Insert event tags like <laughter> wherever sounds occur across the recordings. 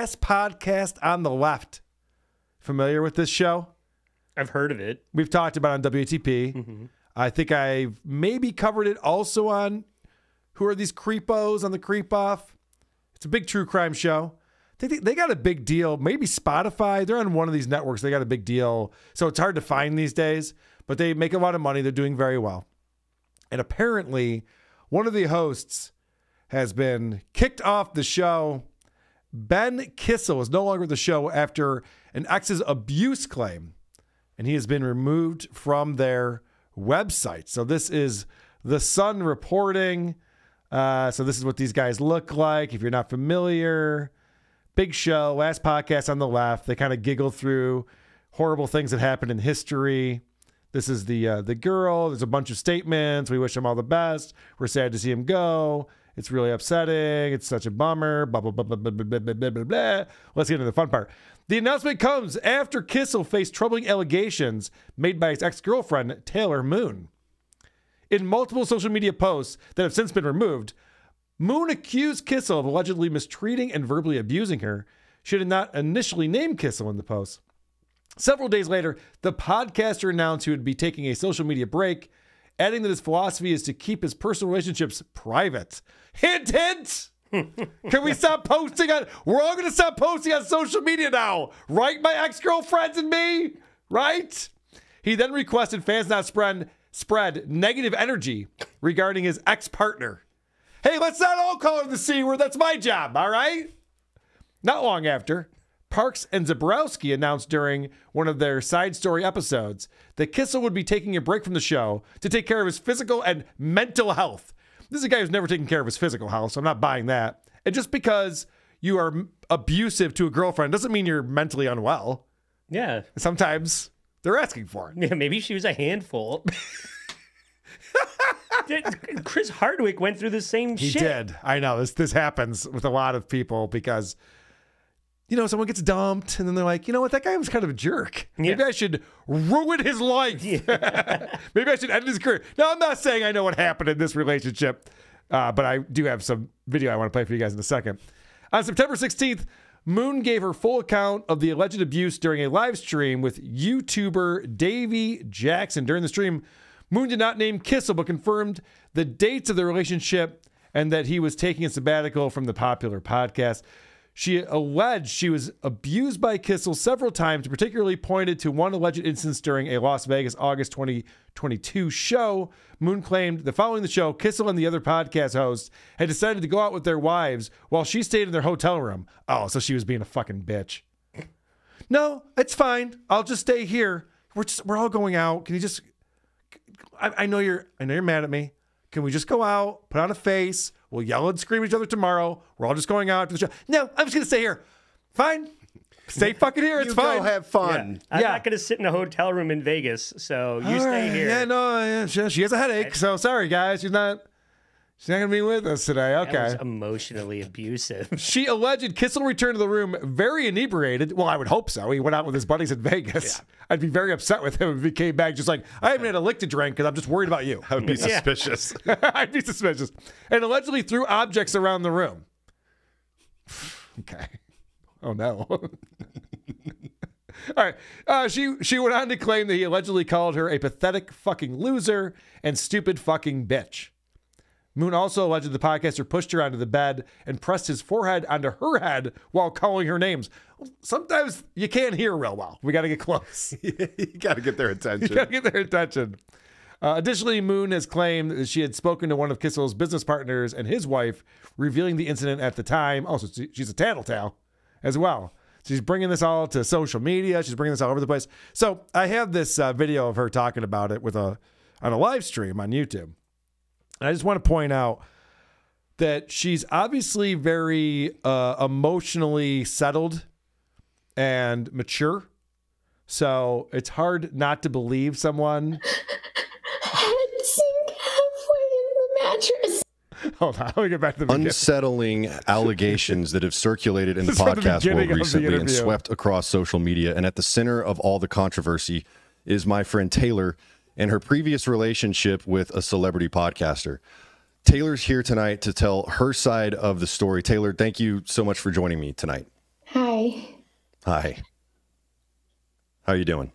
Last Podcast on the Left. Familiar with this show? I've heard of it. We've talked about it on WATP. Mm-hmm. I think I've maybe covered it also on Who Are These Creepos on the Creep Off. It's a big true crime show. I think they, they got a big deal. Maybe Spotify. They're on one of these networks. They got a big deal. So it's hard to find these days, but they make a lot of money. They're doing very well. And apparently, one of the hosts has been kicked off the show. Ben Kissel is no longer the show after an ex's abuse claim, and he has been removed from their website. So this is the Sun reporting. Uh, so this is what these guys look like. If you're not familiar, big show, last podcast on the left. They kind of giggle through horrible things that happened in history. This is the uh, the girl. There's a bunch of statements. We wish him all the best. We're sad to see him go. It's really upsetting. It's such a bummer. Blah blah blah blah blah blah blah blah blah. blah. Let's get into the fun part. The announcement comes after Kissel faced troubling allegations made by his ex girlfriend Taylor Moon. In multiple social media posts that have since been removed, Moon accused Kissel of allegedly mistreating and verbally abusing her. She did not initially name Kissel in the post. Several days later, the podcaster announced he would be taking a social media break, adding that his philosophy is to keep his personal relationships private. Hint, hint! <laughs> Can we stop posting on? We're all going to stop posting on social media now, right? My ex girlfriends and me, right? He then requested fans not spread spread negative energy regarding his ex partner. Hey, let's not all call her the C word. That's my job, all right? Not long after, Parks and Zebrowski announced during one of their side story episodes that Kissel would be taking a break from the show to take care of his physical and mental health. This is a guy who's never taken care of his physical health, so I'm not buying that. And just because you are abusive to a girlfriend doesn't mean you're mentally unwell. Yeah. Sometimes they're asking for it. Yeah, maybe she was a handful. <laughs> Chris Hardwick went through the same He shit. did. I know this. This happens with a lot of people because, you know, someone gets dumped and then they're like, you know what, that guy was kind of a jerk. Maybe Yeah. I should ruin his life. <laughs> Maybe I should end his career. Now, I'm not saying I know what happened in this relationship, uh, but I do have some video I want to play for you guys in a second. On September 16th, Moon gave her full account of the alleged abuse during a live stream with YouTuber Davey Jackson. During the stream, Moon did not name Kissel, but confirmed the dates of the relationship and that he was taking a sabbatical from the popular podcast. She alleged she was abused by Kissel several times, particularly pointed to one alleged instance during a Las Vegas August 2022 show. Moon claimed that following the show, Kissel and the other podcast hosts had decided to go out with their wives while she stayed in their hotel room. Oh, so she was being a fucking bitch. No, it's fine. I'll just stay here. We're just we're all going out. Can you just I, I know you're I know you're mad at me. Can we just go out, put on a face? We'll yell and scream at each other tomorrow. We're all just going out to the show. No, I'm just gonna stay here. Fine. Stay fucking here. It's you fine. go have fun. I'm Yeah. not going to sit in a hotel room in Vegas, so you All stay right. here. Yeah, no, yeah, she, she has a headache. So sorry, guys. She's not. She's not gonna be with us today. That Okay. was emotionally abusive. <laughs> She alleged Kissel returned to the room very inebriated. Well, I would hope so. He went out with his buddies in Vegas. <laughs> I'd be very upset with him if he came back just like, I haven't had a lick to drink because I'm just worried about you. <laughs> I would be suspicious. I'd be suspicious. And allegedly threw objects around the room. <sighs> okay. Oh no. All right. Uh, she she went on to claim that he allegedly called her a pathetic fucking loser and stupid fucking bitch. Moon also alleged the podcaster pushed her onto the bed and pressed his forehead onto her head while calling her names. Sometimes you can't hear real well. We got to get close. <laughs> you got to get their attention. <laughs> You Gotta get their attention. Uh, additionally, Moon has claimed that she had spoken to one of Kissel's business partners and his wife, revealing the incident at the time. Also, she- she's a tattletale as well. She's bringing this all to social media. She's bringing this all over the place. So I have this uh, video of her talking about it with a on a live stream on YouTube. And I just want to point out that she's obviously very uh, emotionally settled and mature. So it's hard not to believe someone. <laughs> Head sink halfway in the mattress. Hold on, let me get back to the beginning. Unsettling allegations that have circulated in <laughs> the This is from the podcast world recently and swept across social media. And at the center of all the controversy is my friend Taylor and her previous relationship with a celebrity podcaster. Taylor's here tonight to tell her side of the story. Taylor, thank you so much for joining me tonight. Hi. Hi. How are you doing?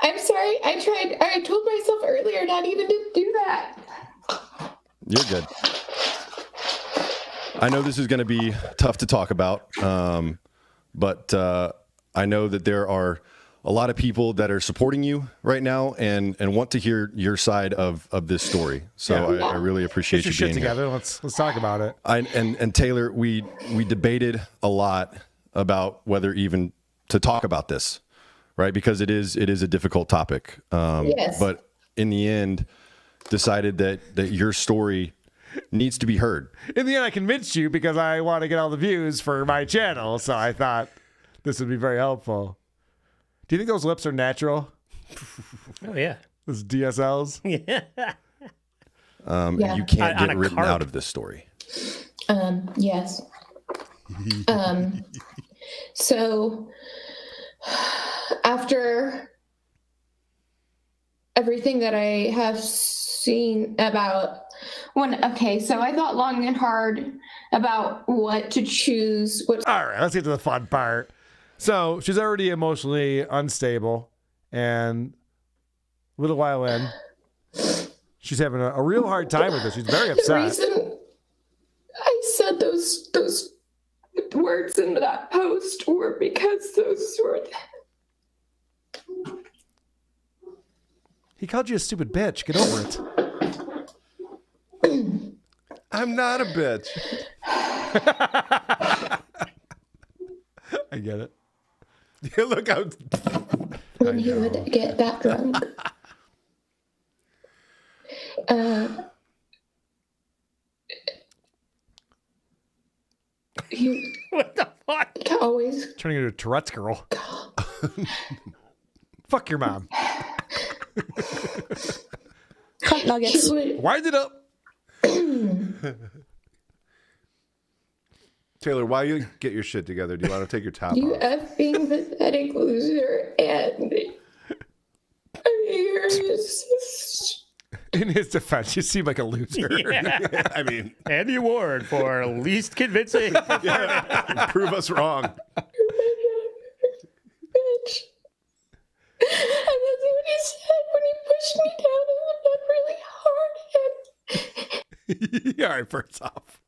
I'm sorry. I tried. I told myself earlier not even to do that. You're good. I know this is going to be tough to talk about, um, but uh, I know that there are a lot of people that are supporting you right now and and want to hear your side of of this story. So Yeah. I, I really appreciate Get your you shit being here. together. Let's let's talk about it. I, and and Taylor, we we debated a lot about whether even to talk about this, right? Because it is it is a difficult topic. Um, Yes. But in the end, decided that that your story needs to be heard. In the end, I convinced you because I want to get all the views for my channel. So I thought this would be very helpful. Do you think those lips are natural? Oh yeah. Those DSLs? <laughs> Yeah. Um, Yeah. You can't On- on get a written carp. out of this story. Um, yes. um, so after everything that I have seen about when okay, so I thought long and hard about what to choose, what All right, let's get to the fun part. So she's already emotionally unstable, and a little while in, she's having a, a real hard time with this. She's very upset. the upset. reason I said those those words in that post were because those were He called you a stupid bitch. Get over it. I'm not a bitch. <laughs> I get it. Yeah, <laughs> look how when he would get that drunk. <laughs> Uh, he <laughs> What the fuck? always Turning into a Tourette's girl. Fuck your mom. Cunt he nuggets. would Wind it up. <clears throat> Taylor, why you get your shit together? Do you want to take your top you off? effing pathetic loser and you're just In his defense, you seem like a loser. <laughs> Yeah. <laughs> I mean, and the award for least convincing. <laughs> prove us wrong. bitch. And that's what he said when he pushed me down in the bed really hard and All right, first off,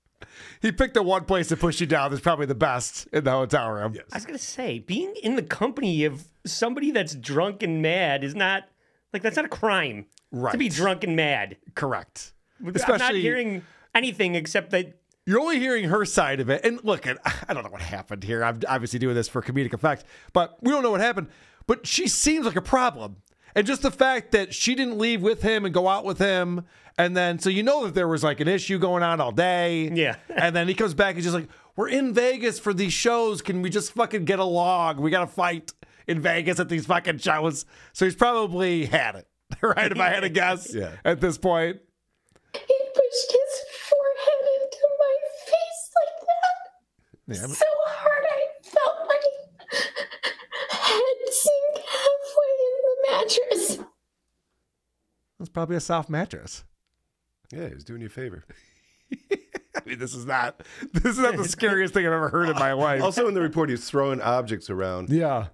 he picked the one place to push you down that's probably the best in the hotel room. Yes. I was gonna say, being in the company of somebody that's drunk and mad is not like that's not a crime. Right. To be drunk and mad. Correct. I'm not Especially- hearing anything except that You're only hearing her side of it. And look, I don't know what happened here. I'm obviously doing this for comedic effect, but we don't know what happened. But she seems like a problem. And just the fact that she didn't leave with him and go out with him. And then, so you know that there was like an issue going on all day. Yeah. <laughs> and then he comes back and just like, we're in Vegas for these shows. Can we just fucking get along? We got to fight in Vegas at these fucking shows. So he's probably had it, <laughs> right? If I had to guess <laughs> Yeah. at this point. he pushed his forehead into my face like that. Yeah, So hard I felt my head sink halfway in the mattress. That's probably a soft mattress. Yeah, he's doing you a favor. <laughs> I mean, this is not this is not the scariest thing I've ever heard in my life. Also, in the report, he's throwing objects around. yeah,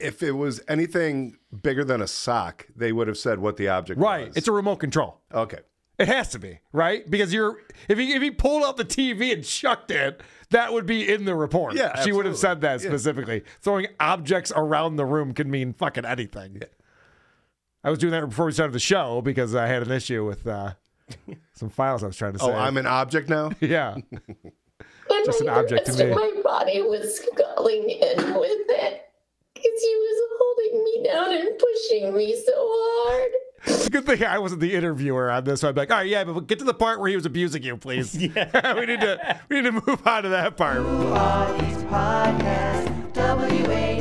If it was anything bigger than a sock, they would have said what the object was. right. was. It's a remote control. okay. It has to be right because you're if he if he pulled out the TV and chucked it, that would be in the report. Yeah, she would have said that absolutely. Yeah. specifically. Throwing objects around the room can mean fucking anything. I was doing that before we started the show because I had an issue with uh, some files I was trying to say. Oh, I'm an object now. <laughs> yeah. Just an object the to me. my body was sculling in with it. Because he was holding me down and pushing me so hard. It's <laughs> a good thing I wasn't the interviewer on this. So I'd be like, all right, yeah, but get to the part where he was abusing you, please. <laughs> Yeah. we need to we need to move on to that part. Bodies Podcast, W A T